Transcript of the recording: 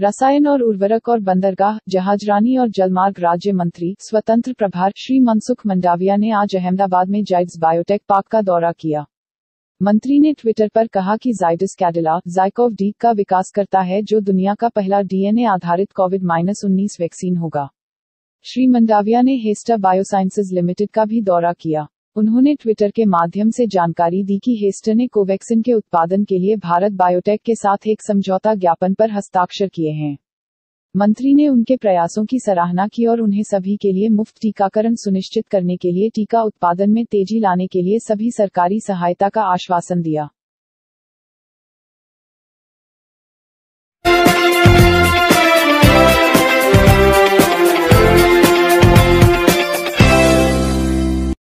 रसायन और उर्वरक और बंदरगाह जहाजरानी और जलमार्ग राज्य मंत्री, स्वतंत्र प्रभार श्री मनसुख मंडाविया ने आज अहमदाबाद में जाइड्स बायोटेक पार्क का दौरा किया। मंत्री ने ट्विटर पर कहा कि जाइडस कैडिला जाइकोव डी का विकास करता है जो दुनिया का पहला डीएनए आधारित कोविड माइनस उन्नीस वैक्सीन होगा। श्री मंडाविया ने हेस्टा बायोसाइंसेज लिमिटेड का भी दौरा किया। उन्होंने ट्विटर के माध्यम से जानकारी दी कि हेस्टर ने कोवैक्सिन के उत्पादन के लिए भारत बायोटेक के साथ एक समझौता ज्ञापन पर हस्ताक्षर किए हैं। मंत्री ने उनके प्रयासों की सराहना की और उन्हें सभी के लिए मुफ़्त टीकाकरण सुनिश्चित करने के लिए टीका उत्पादन में तेज़ी लाने के लिए सभी सरकारी सहायता का आश्वासन दिया।